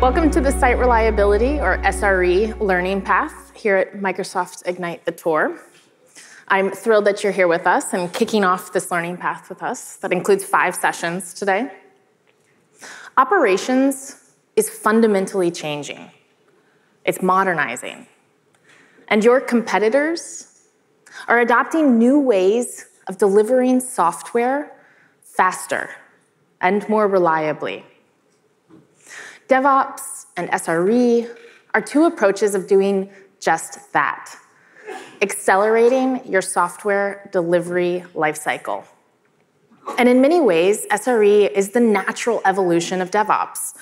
Welcome to the Site Reliability, or SRE, learning path here at Microsoft Ignite the Tour. I'm thrilled that you're here with us and kicking off this learning path with us that includes five sessions today. Operations is fundamentally changing. It's modernizing. And your competitors are adopting new ways of delivering software faster and more reliably. DevOps and SRE are two approaches of doing just that, accelerating your software delivery lifecycle. And in many ways, SRE is the natural evolution of DevOps,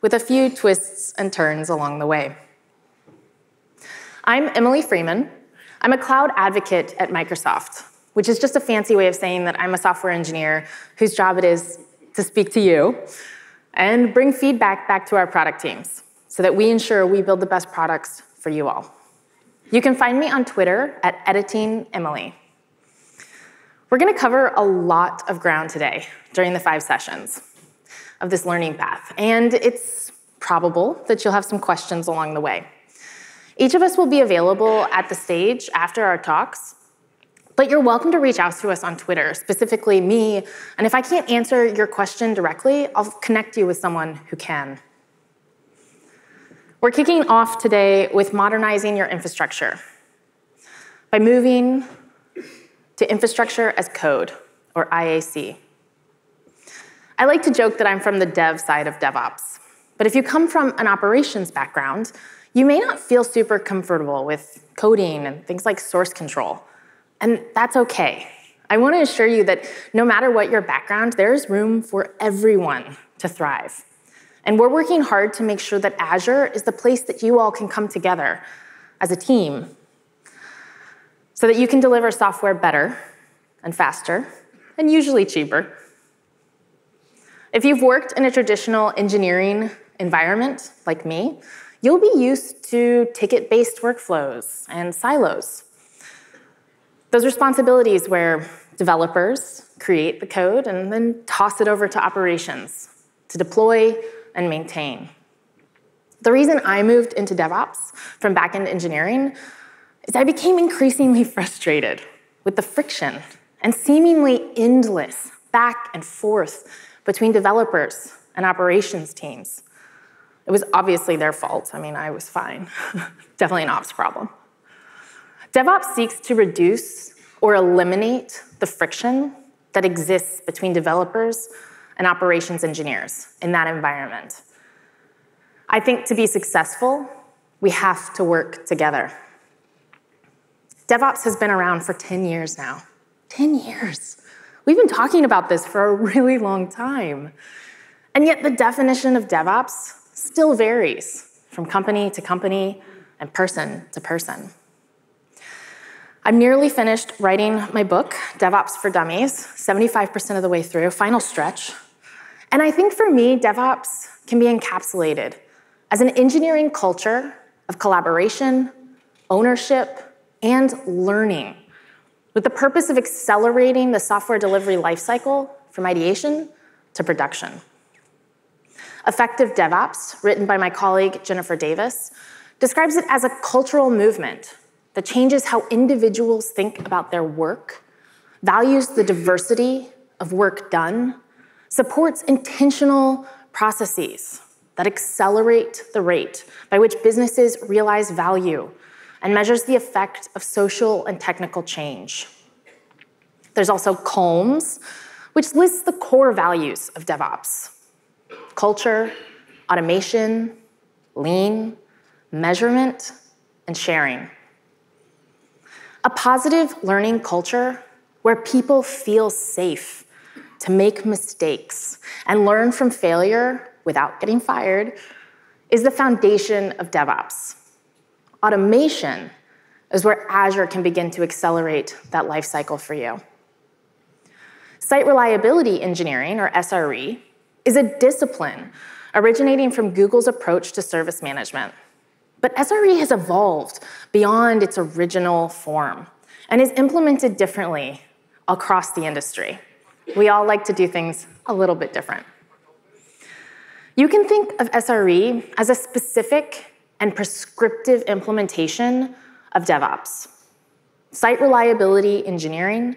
with a few twists and turns along the way. I'm Emily Freeman. I'm a cloud advocate at Microsoft, which is just a fancy way of saying that I'm a software engineer whose job it is to speak to you and bring feedback back to our product teams so that we ensure we build the best products for you all. You can find me on Twitter at editingemily. We're going to cover a lot of ground today during the five sessions of this learning path, and it's probable that you'll have some questions along the way. Each of us will be available at the stage after our talks but you're welcome to reach out to us on Twitter, specifically me, and if I can't answer your question directly, I'll connect you with someone who can. We're kicking off today with modernizing your infrastructure by moving to infrastructure as code, or IAC. I like to joke that I'm from the dev side of DevOps, but if you come from an operations background, you may not feel super comfortable with coding and things like source control. And that's okay. I want to assure you that no matter what your background, there's room for everyone to thrive. And we're working hard to make sure that Azure is the place that you all can come together as a team so that you can deliver software better and faster and usually cheaper. If you've worked in a traditional engineering environment like me, you'll be used to ticket based workflows and silos. Those responsibilities where developers create the code and then toss it over to operations to deploy and maintain. The reason I moved into DevOps from backend engineering is I became increasingly frustrated with the friction and seemingly endless back and forth between developers and operations teams. It was obviously their fault. I mean, I was fine. Definitely an ops problem. DevOps seeks to reduce or eliminate the friction that exists between developers and operations engineers in that environment. I think to be successful, we have to work together. DevOps has been around for 10 years now. 10 years. We've been talking about this for a really long time. And yet, the definition of DevOps still varies from company to company and person to person. I'm nearly finished writing my book, DevOps for Dummies, 75% of the way through, final stretch. And I think for me, DevOps can be encapsulated as an engineering culture of collaboration, ownership, and learning, with the purpose of accelerating the software delivery lifecycle from ideation to production. Effective DevOps, written by my colleague Jennifer Davis, describes it as a cultural movement that changes how individuals think about their work, values the diversity of work done, supports intentional processes that accelerate the rate by which businesses realize value, and measures the effect of social and technical change. There's also CALMS, which lists the core values of DevOps culture, automation, lean, measurement, and sharing. A positive learning culture where people feel safe to make mistakes and learn from failure without getting fired is the foundation of DevOps. Automation is where Azure can begin to accelerate that life cycle for you. Site reliability engineering, or SRE, is a discipline originating from Google's approach to service management. But SRE has evolved beyond its original form and is implemented differently across the industry. We all like to do things a little bit different. You can think of SRE as a specific and prescriptive implementation of DevOps. Site reliability engineering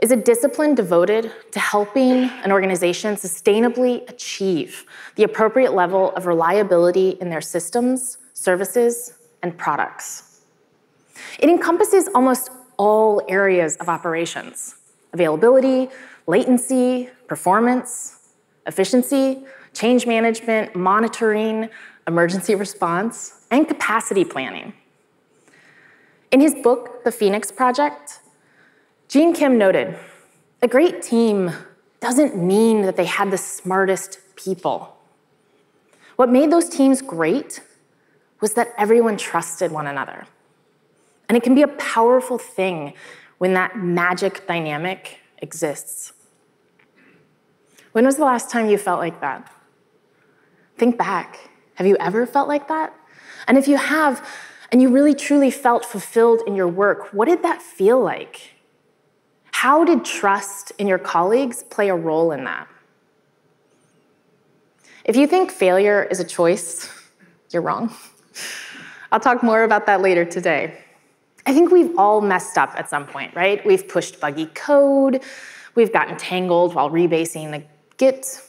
is a discipline devoted to helping an organization sustainably achieve the appropriate level of reliability in their systems, services, and products. It encompasses almost all areas of operations availability, latency, performance, efficiency, change management, monitoring, emergency response, and capacity planning. In his book, The Phoenix Project, Gene Kim noted, a great team doesn't mean that they had the smartest people. What made those teams great was that everyone trusted one another. And it can be a powerful thing when that magic dynamic exists. When was the last time you felt like that? Think back. Have you ever felt like that? And if you have, and you really truly felt fulfilled in your work, what did that feel like? How did trust in your colleagues play a role in that? If you think failure is a choice, you're wrong. I'll talk more about that later today. I think we've all messed up at some point, right? We've pushed buggy code, we've gotten tangled while rebasing the Git,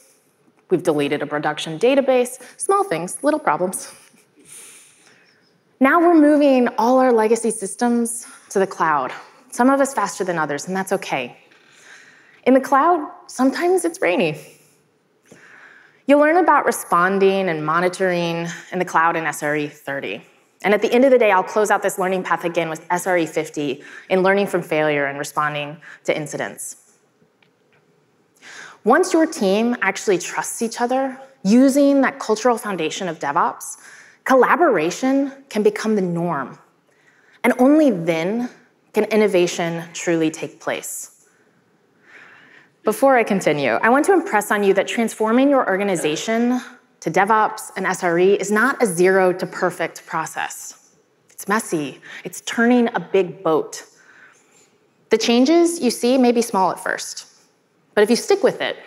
we've deleted a production database, small things, little problems. Now we're moving all our legacy systems to the cloud, some of us faster than others, and that's okay. In the cloud, sometimes it's rainy. You'll learn about responding and monitoring in the cloud in SRE 30. And at the end of the day, I'll close out this learning path again with SRE 50 in learning from failure and responding to incidents. Once your team actually trusts each other, using that cultural foundation of DevOps, collaboration can become the norm. And only then can innovation truly take place? Before I continue, I want to impress on you that transforming your organization to DevOps and SRE is not a zero to perfect process. It's messy, it's turning a big boat. The changes you see may be small at first, but if you stick with it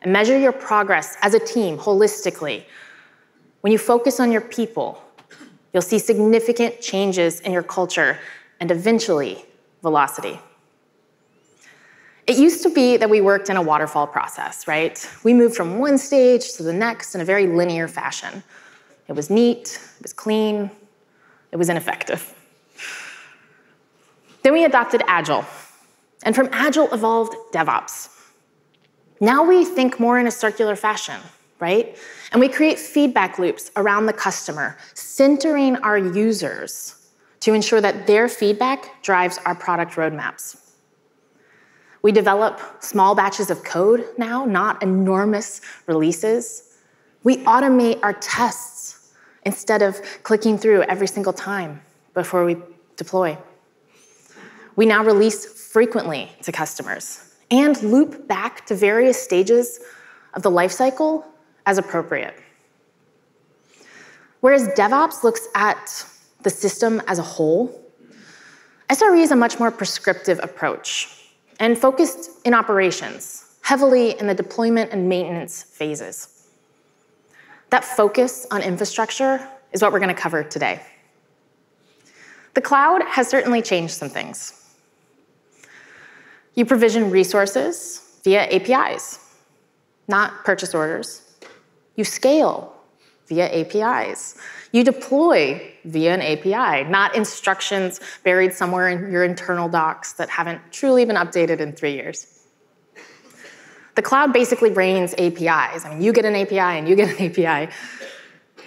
and measure your progress as a team holistically, when you focus on your people, you'll see significant changes in your culture and eventually velocity. It used to be that we worked in a waterfall process, right? We moved from one stage to the next in a very linear fashion. It was neat, it was clean, it was ineffective. Then we adopted Agile, and from Agile evolved DevOps. Now we think more in a circular fashion, right? And we create feedback loops around the customer, centering our users to ensure that their feedback drives our product roadmaps. We develop small batches of code now, not enormous releases. We automate our tests instead of clicking through every single time before we deploy. We now release frequently to customers and loop back to various stages of the lifecycle as appropriate. Whereas DevOps looks at the system as a whole, SRE is a much more prescriptive approach and focused in operations, heavily in the deployment and maintenance phases. That focus on infrastructure is what we're going to cover today. The cloud has certainly changed some things. You provision resources via APIs, not purchase orders. You scale via APIs. You deploy via an API, not instructions buried somewhere in your internal docs that haven't truly been updated in three years. The cloud basically rains APIs. I mean, you get an API and you get an API.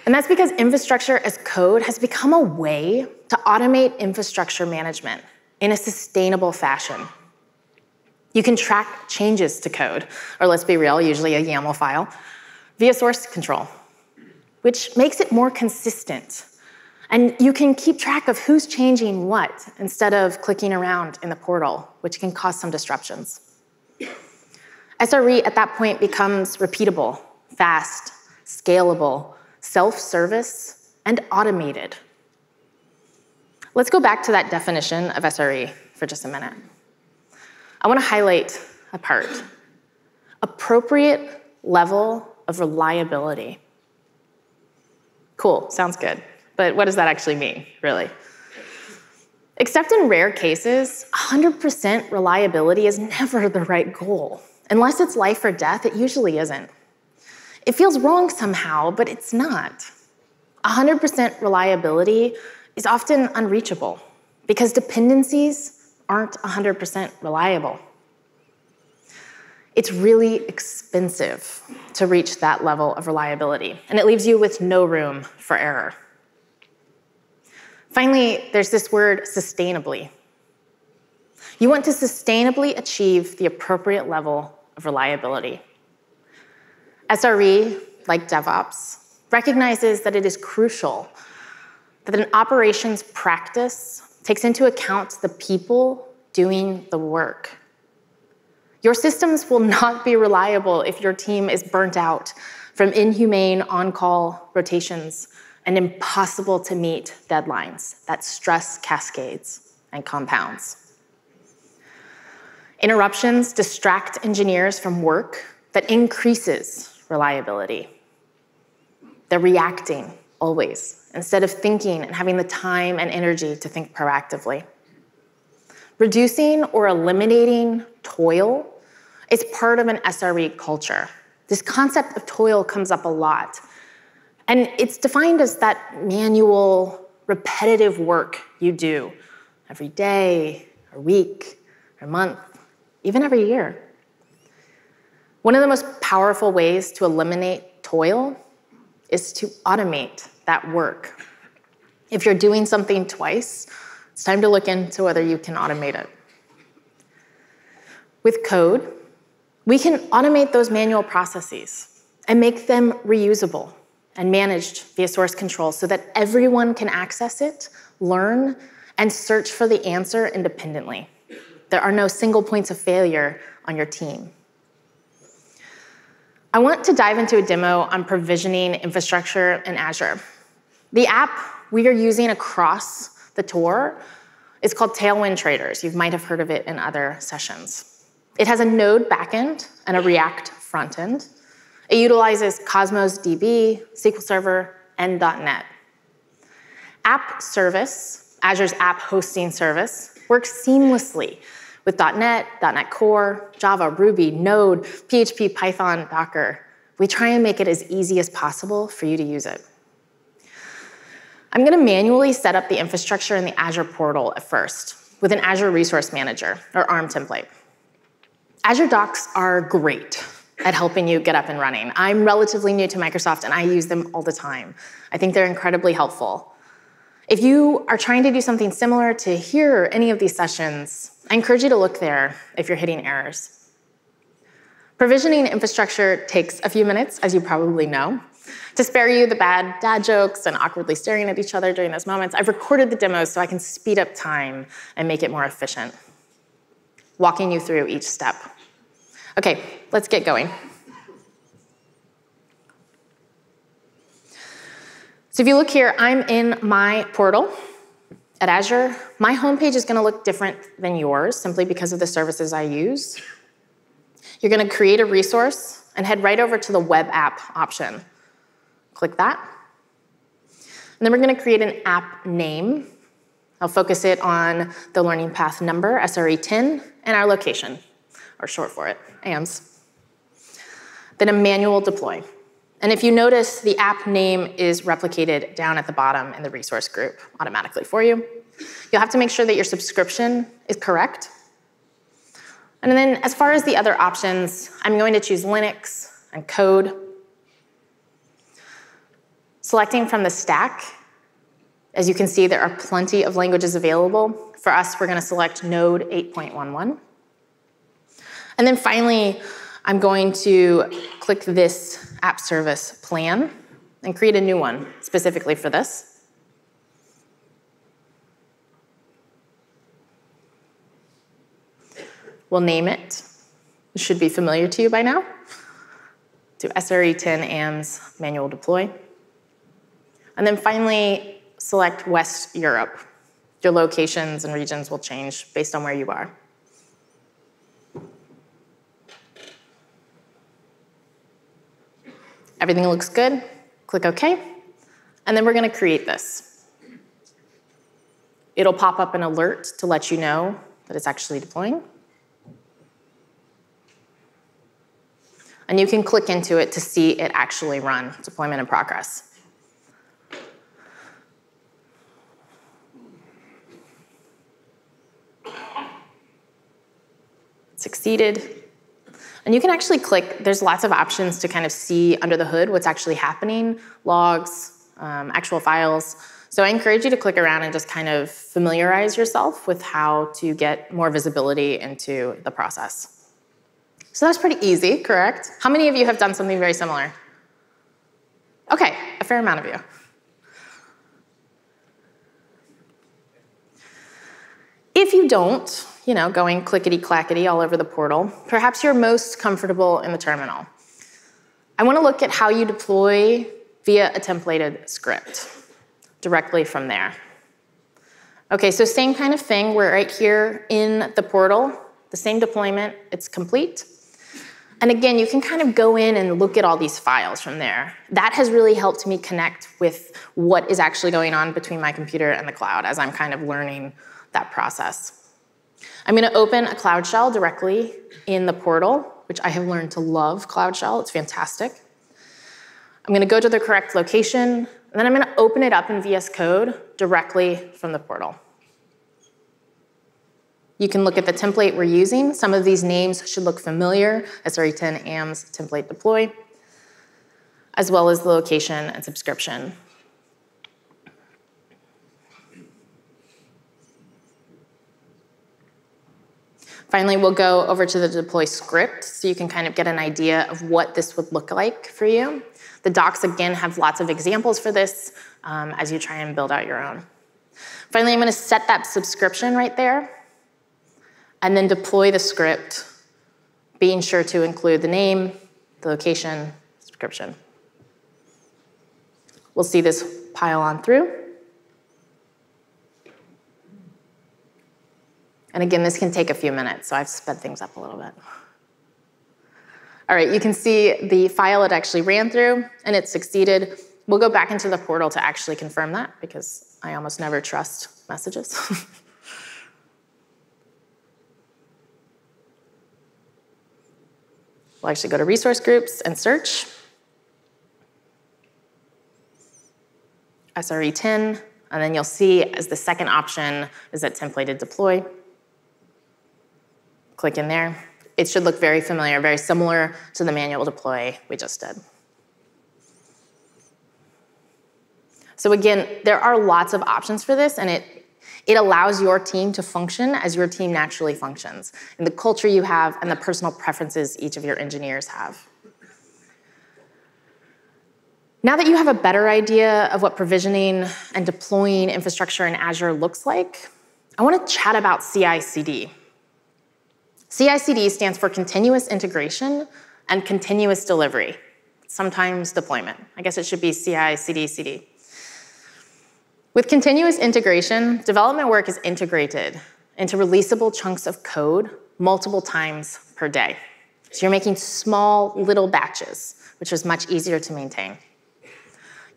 And that's because infrastructure as code has become a way to automate infrastructure management in a sustainable fashion. You can track changes to code, or let's be real, usually a YAML file, via source control which makes it more consistent. And you can keep track of who's changing what instead of clicking around in the portal, which can cause some disruptions. SRE at that point becomes repeatable, fast, scalable, self-service, and automated. Let's go back to that definition of SRE for just a minute. I want to highlight a part. Appropriate level of reliability. Cool, sounds good. But what does that actually mean, really? Except in rare cases, 100% reliability is never the right goal. Unless it's life or death, it usually isn't. It feels wrong somehow, but it's not. 100% reliability is often unreachable because dependencies aren't 100% reliable. It's really expensive to reach that level of reliability, and it leaves you with no room for error. Finally, there's this word sustainably. You want to sustainably achieve the appropriate level of reliability. SRE, like DevOps, recognizes that it is crucial that an operations practice takes into account the people doing the work. Your systems will not be reliable if your team is burnt out from inhumane on call rotations and impossible to meet deadlines that stress cascades and compounds. Interruptions distract engineers from work that increases reliability. They're reacting always instead of thinking and having the time and energy to think proactively. Reducing or eliminating toil is part of an SRE culture. This concept of toil comes up a lot and it's defined as that manual, repetitive work you do every day, or week, or month, even every year. One of the most powerful ways to eliminate toil is to automate that work. If you're doing something twice, it's time to look into whether you can automate it. With code, we can automate those manual processes and make them reusable and managed via source control so that everyone can access it, learn, and search for the answer independently. There are no single points of failure on your team. I want to dive into a demo on provisioning infrastructure in Azure. The app we are using across the tour is called Tailwind Traders. You might have heard of it in other sessions. It has a Node backend and a React frontend. It utilizes Cosmos DB, SQL Server, and .NET. App Service, Azure's app hosting service, works seamlessly with .NET, .NET Core, Java, Ruby, Node, PHP, Python, Docker. We try and make it as easy as possible for you to use it. I'm going to manually set up the infrastructure in the Azure portal at first with an Azure Resource Manager, or ARM template. Azure Docs are great at helping you get up and running. I'm relatively new to Microsoft and I use them all the time. I think they're incredibly helpful. If you are trying to do something similar to here or any of these sessions, I encourage you to look there if you're hitting errors. Provisioning infrastructure takes a few minutes, as you probably know. To spare you the bad dad jokes and awkwardly staring at each other during those moments, I've recorded the demos so I can speed up time and make it more efficient, walking you through each step. Okay, let's get going. So if you look here, I'm in my portal at Azure. My homepage is going to look different than yours simply because of the services I use. You're going to create a resource and head right over to the web app option. Click that. And then we're going to create an app name. I'll focus it on the learning path number, SRE10, and our location, or short for it. AMS. Then a manual deploy. And if you notice, the app name is replicated down at the bottom in the resource group automatically for you. You'll have to make sure that your subscription is correct. And then as far as the other options, I'm going to choose Linux and code. Selecting from the stack, as you can see, there are plenty of languages available. For us, we're going to select Node 8.11. And then finally, I'm going to click this app service plan and create a new one specifically for this. We'll name it. It should be familiar to you by now. To SRE10 AMS manual deploy. And then finally, select West Europe. Your locations and regions will change based on where you are. Everything looks good. Click OK. And then we're gonna create this. It'll pop up an alert to let you know that it's actually deploying. And you can click into it to see it actually run, deployment in progress. Succeeded. And you can actually click, there's lots of options to kind of see under the hood what's actually happening, logs, um, actual files. So I encourage you to click around and just kind of familiarize yourself with how to get more visibility into the process. So that's pretty easy, correct? How many of you have done something very similar? Okay, a fair amount of you. If you don't, you know, going clickety-clackety all over the portal, perhaps you're most comfortable in the terminal. I wanna look at how you deploy via a templated script directly from there. Okay, so same kind of thing. We're right here in the portal, the same deployment, it's complete. And again, you can kind of go in and look at all these files from there. That has really helped me connect with what is actually going on between my computer and the cloud as I'm kind of learning that process. I'm gonna open a Cloud Shell directly in the portal, which I have learned to love Cloud Shell, it's fantastic. I'm gonna go to the correct location, and then I'm gonna open it up in VS Code directly from the portal. You can look at the template we're using. Some of these names should look familiar, SRE10 AMS template deploy, as well as the location and subscription. Finally, we'll go over to the deploy script so you can kind of get an idea of what this would look like for you. The docs, again, have lots of examples for this um, as you try and build out your own. Finally, I'm gonna set that subscription right there and then deploy the script, being sure to include the name, the location, subscription. We'll see this pile on through. And again, this can take a few minutes, so I've sped things up a little bit. All right, you can see the file it actually ran through, and it succeeded. We'll go back into the portal to actually confirm that, because I almost never trust messages. we'll actually go to resource groups and search. SRE10, and then you'll see as the second option is that templated deploy. Click in there. It should look very familiar, very similar to the manual deploy we just did. So again, there are lots of options for this, and it, it allows your team to function as your team naturally functions, and the culture you have and the personal preferences each of your engineers have. Now that you have a better idea of what provisioning and deploying infrastructure in Azure looks like, I want to chat about CI/CD. CI/CD stands for continuous integration and continuous delivery, sometimes deployment. I guess it should be CI, CD, CD. With continuous integration, development work is integrated into releasable chunks of code multiple times per day. So you're making small little batches, which is much easier to maintain.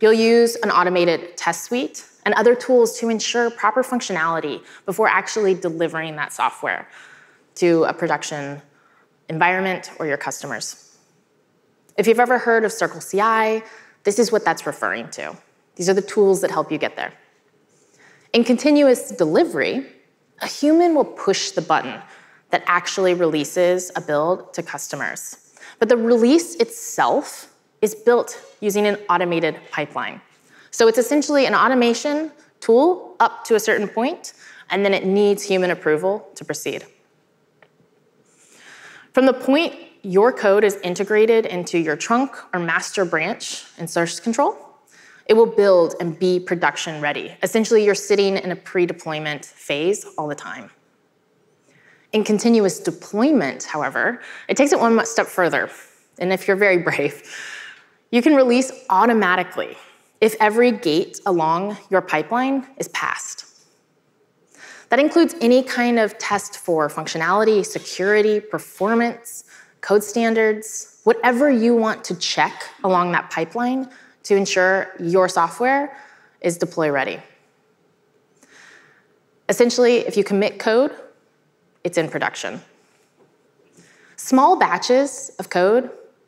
You'll use an automated test suite and other tools to ensure proper functionality before actually delivering that software to a production environment or your customers. If you've ever heard of Circle CI, this is what that's referring to. These are the tools that help you get there. In continuous delivery, a human will push the button that actually releases a build to customers. But the release itself is built using an automated pipeline. So it's essentially an automation tool up to a certain point, and then it needs human approval to proceed. From the point your code is integrated into your trunk or master branch in source control, it will build and be production ready. Essentially, you're sitting in a pre-deployment phase all the time. In continuous deployment, however, it takes it one step further. And if you're very brave, you can release automatically if every gate along your pipeline is passed. That includes any kind of test for functionality, security, performance, code standards, whatever you want to check along that pipeline to ensure your software is deploy ready. Essentially, if you commit code, it's in production. Small batches of code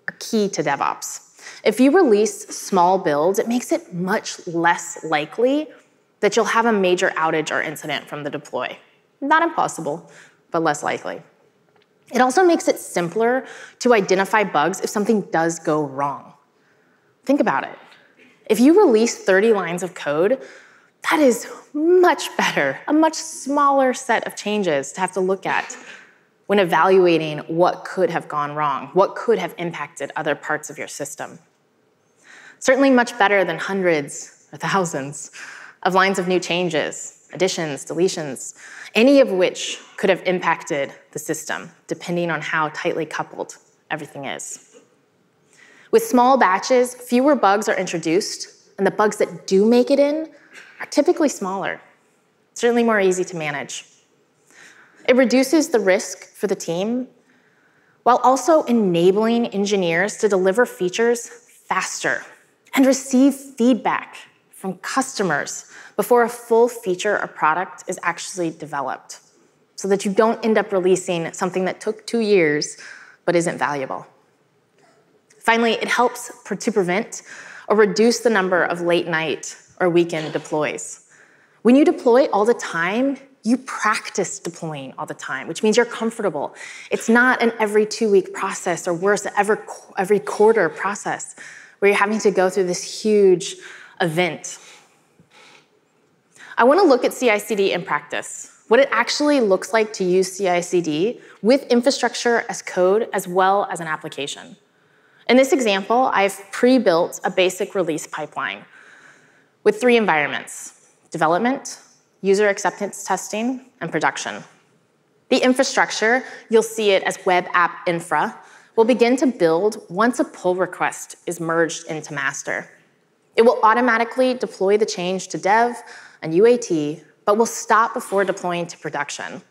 are key to DevOps. If you release small builds, it makes it much less likely that you'll have a major outage or incident from the deploy. Not impossible, but less likely. It also makes it simpler to identify bugs if something does go wrong. Think about it. If you release 30 lines of code, that is much better, a much smaller set of changes to have to look at when evaluating what could have gone wrong, what could have impacted other parts of your system. Certainly much better than hundreds or thousands of lines of new changes, additions, deletions, any of which could have impacted the system, depending on how tightly coupled everything is. With small batches, fewer bugs are introduced, and the bugs that do make it in are typically smaller, certainly more easy to manage. It reduces the risk for the team while also enabling engineers to deliver features faster and receive feedback from customers before a full feature or product is actually developed so that you don't end up releasing something that took two years but isn't valuable. Finally, it helps to prevent or reduce the number of late night or weekend deploys. When you deploy all the time, you practice deploying all the time, which means you're comfortable. It's not an every two week process or worse, every, every quarter process where you're having to go through this huge event. I want to look at CI CD in practice, what it actually looks like to use CI CD with infrastructure as code as well as an application. In this example, I've pre built a basic release pipeline with three environments development, user acceptance testing, and production. The infrastructure, you'll see it as web app infra, will begin to build once a pull request is merged into master. It will automatically deploy the change to dev and UAT, but will stop before deploying to production.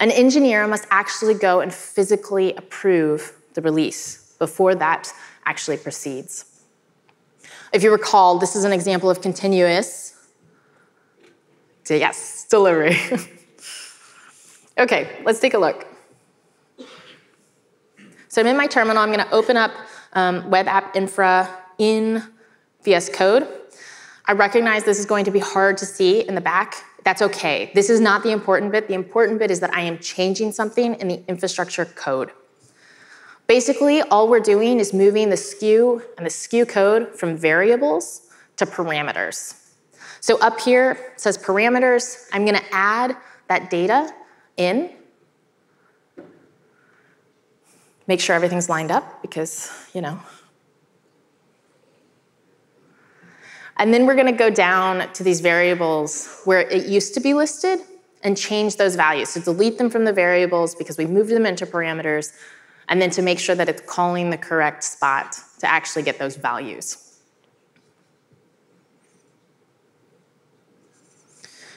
An engineer must actually go and physically approve the release before that actually proceeds. If you recall, this is an example of continuous, yes, delivery. okay, let's take a look. So I'm in my terminal, I'm gonna open up um, web app infra in VS Code. I recognize this is going to be hard to see in the back. That's okay. This is not the important bit. The important bit is that I am changing something in the infrastructure code. Basically, all we're doing is moving the SKU and the SKU code from variables to parameters. So up here says parameters. I'm going to add that data in. Make sure everything's lined up because, you know. And then we're going to go down to these variables where it used to be listed and change those values. So delete them from the variables because we moved them into parameters and then to make sure that it's calling the correct spot to actually get those values.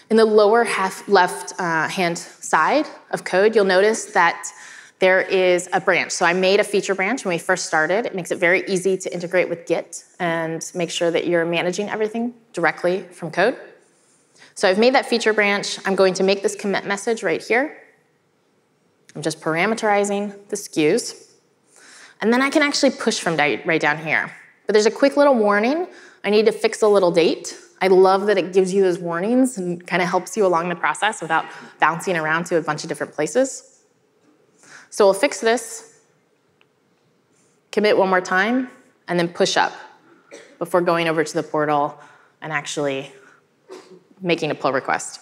In the lower half left uh, hand side of code, you'll notice that there is a branch. So I made a feature branch when we first started. It makes it very easy to integrate with Git and make sure that you're managing everything directly from code. So I've made that feature branch. I'm going to make this commit message right here. I'm just parameterizing the SKUs. And then I can actually push from right down here. But there's a quick little warning. I need to fix a little date. I love that it gives you those warnings and kind of helps you along the process without bouncing around to a bunch of different places. So we'll fix this, commit one more time, and then push up before going over to the portal and actually making a pull request.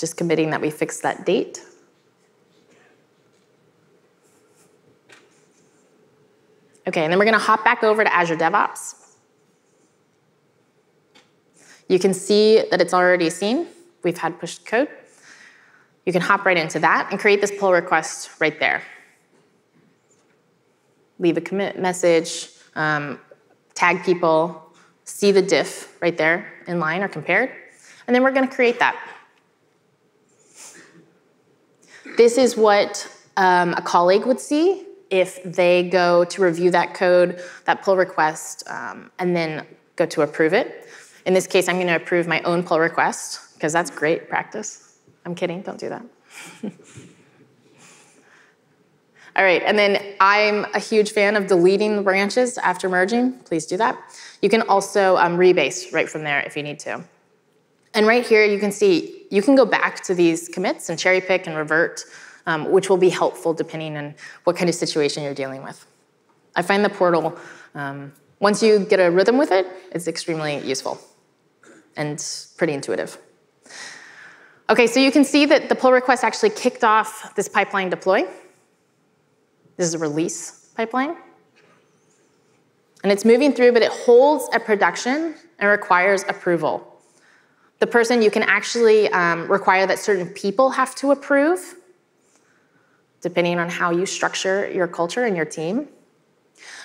Just committing that we fix that date. Okay, and then we're gonna hop back over to Azure DevOps. You can see that it's already seen. We've had pushed code. You can hop right into that and create this pull request right there. Leave a commit message, um, tag people, see the diff right there in line or compared. And then we're going to create that. This is what um, a colleague would see if they go to review that code, that pull request, um, and then go to approve it. In this case, I'm going to approve my own pull request because that's great practice. I'm kidding, don't do that. All right, and then I'm a huge fan of deleting the branches after merging. Please do that. You can also um, rebase right from there if you need to. And right here, you can see, you can go back to these commits and cherry pick and revert, um, which will be helpful depending on what kind of situation you're dealing with. I find the portal, um, once you get a rhythm with it, it's extremely useful and pretty intuitive. Okay, so you can see that the pull request actually kicked off this pipeline deploy. This is a release pipeline. And it's moving through, but it holds a production and requires approval. The person, you can actually um, require that certain people have to approve, depending on how you structure your culture and your team.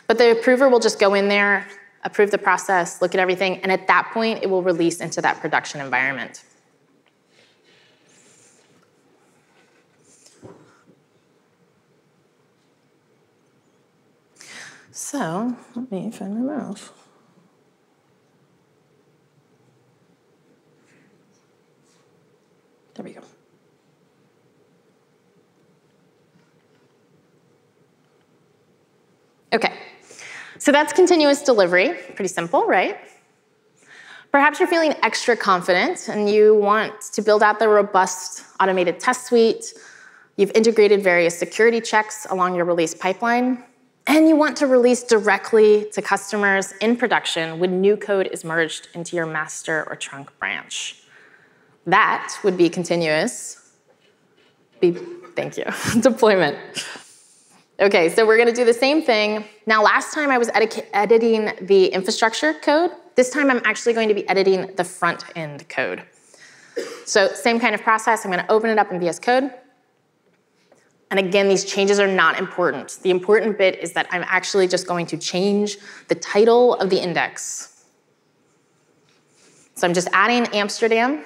But the approver will just go in there, approve the process, look at everything, and at that point, it will release into that production environment. So let me find my mouse. There we go. Okay, so that's continuous delivery. Pretty simple, right? Perhaps you're feeling extra confident and you want to build out the robust automated test suite. You've integrated various security checks along your release pipeline and you want to release directly to customers in production when new code is merged into your master or trunk branch. That would be continuous. Be, thank you, deployment. Okay, so we're gonna do the same thing. Now, last time I was edi editing the infrastructure code. This time I'm actually going to be editing the front end code. So same kind of process, I'm gonna open it up in VS Code. And again, these changes are not important. The important bit is that I'm actually just going to change the title of the index. So I'm just adding Amsterdam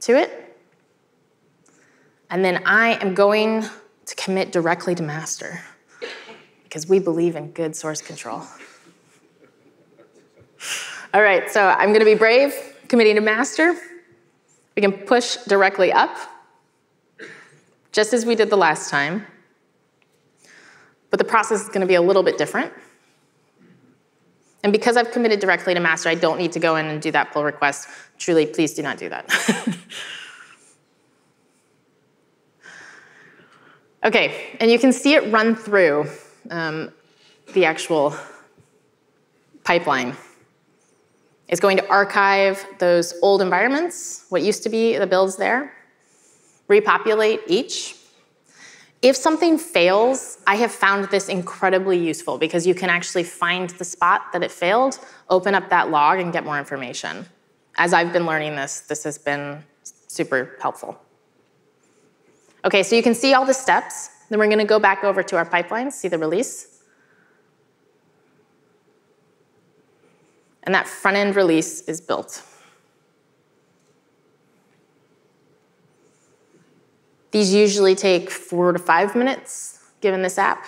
to it. And then I am going to commit directly to master because we believe in good source control. All right, so I'm going to be brave, committing to master. We can push directly up just as we did the last time. But the process is going to be a little bit different. And because I've committed directly to master, I don't need to go in and do that pull request. Truly, please do not do that. okay, and you can see it run through um, the actual pipeline. It's going to archive those old environments, what used to be the builds there, repopulate each. If something fails, I have found this incredibly useful because you can actually find the spot that it failed, open up that log, and get more information. As I've been learning this, this has been super helpful. Okay, so you can see all the steps. Then we're gonna go back over to our pipeline, see the release. And that front end release is built. These usually take four to five minutes, given this app.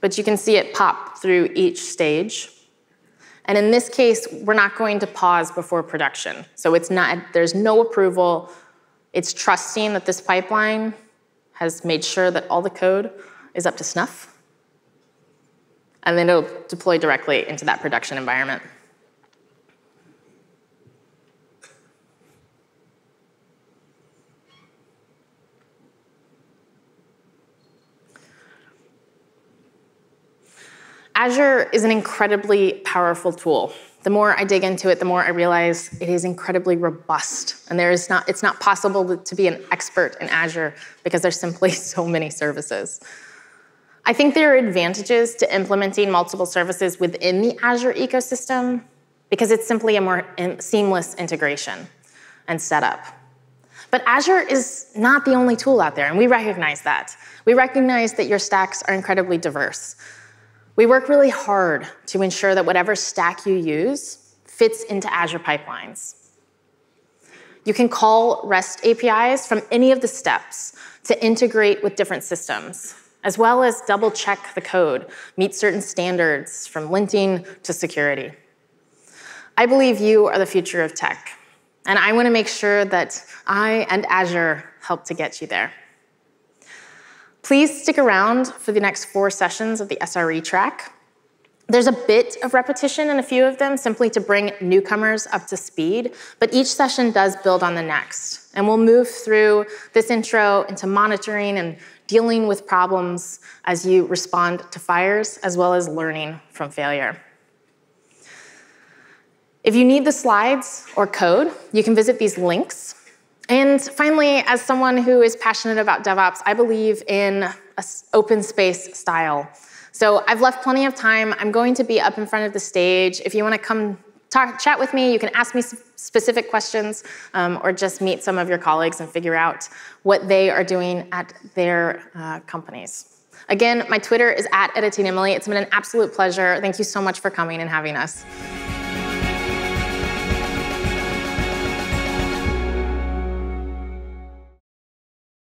But you can see it pop through each stage. And in this case, we're not going to pause before production. So it's not, there's no approval. It's trusting that this pipeline has made sure that all the code is up to snuff. And then it'll deploy directly into that production environment. Azure is an incredibly powerful tool. The more I dig into it, the more I realize it is incredibly robust. And there is not, it's not possible to be an expert in Azure because there's simply so many services. I think there are advantages to implementing multiple services within the Azure ecosystem because it's simply a more seamless integration and setup. But Azure is not the only tool out there, and we recognize that. We recognize that your stacks are incredibly diverse. We work really hard to ensure that whatever stack you use fits into Azure pipelines. You can call REST APIs from any of the steps to integrate with different systems, as well as double check the code, meet certain standards from linting to security. I believe you are the future of tech, and I want to make sure that I and Azure help to get you there. Please stick around for the next four sessions of the SRE track. There's a bit of repetition in a few of them simply to bring newcomers up to speed, but each session does build on the next. And we'll move through this intro into monitoring and dealing with problems as you respond to fires, as well as learning from failure. If you need the slides or code, you can visit these links and finally, as someone who is passionate about DevOps, I believe in an open space style. So I've left plenty of time. I'm going to be up in front of the stage. If you want to come talk, chat with me, you can ask me specific questions um, or just meet some of your colleagues and figure out what they are doing at their uh, companies. Again, my Twitter is at editingemily. It's been an absolute pleasure. Thank you so much for coming and having us.